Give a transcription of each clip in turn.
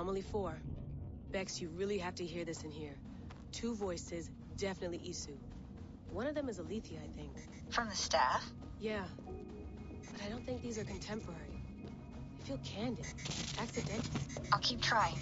Anomaly 4. Bex, you really have to hear this in here. Two voices, definitely Isu. One of them is Aletheia, I think. From the staff? Yeah. But I don't think these are contemporary. They feel candid. Accidental. I'll keep trying.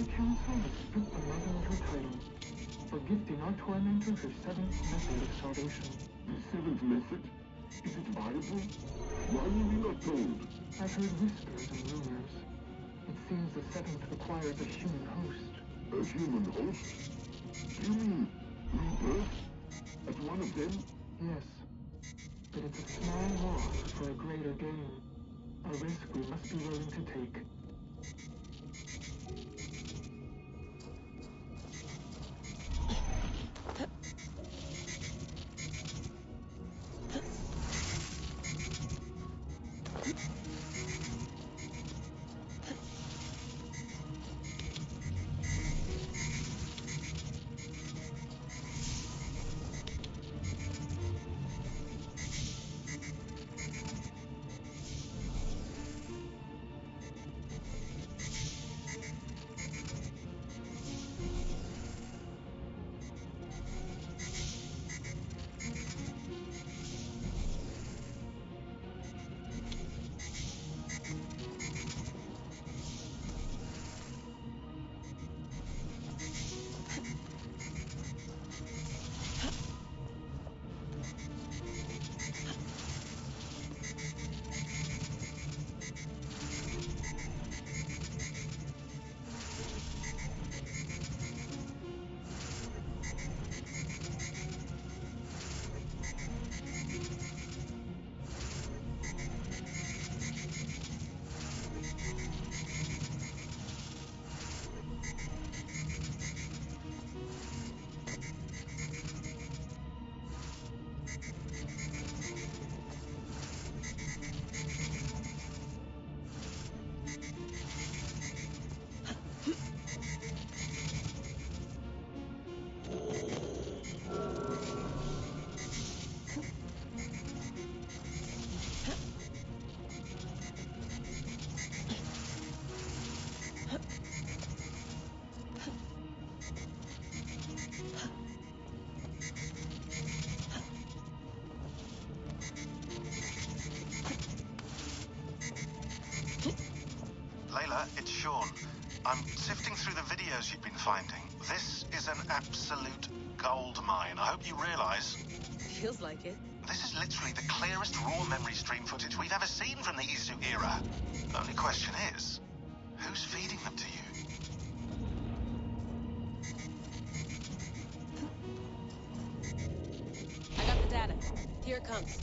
Council has stripped the mother of her title for gifting our tormentor her seventh method of salvation. The seventh method? Is it viable? Why were we not told? I've heard whispers and rumors. It seems the seventh requires a human host. A human host? Do you mean rebirth? As one of them? Yes. But it's a small loss for a greater gain. A risk we must be willing to take. It's Shaun. I'm sifting through the videos you've been finding. This is an absolute gold mine. I hope you realize. Feels like it. This is literally the clearest raw memory stream footage we've ever seen from the Isu era. Only question is, who's feeding them to you? I got the data. Here it comes.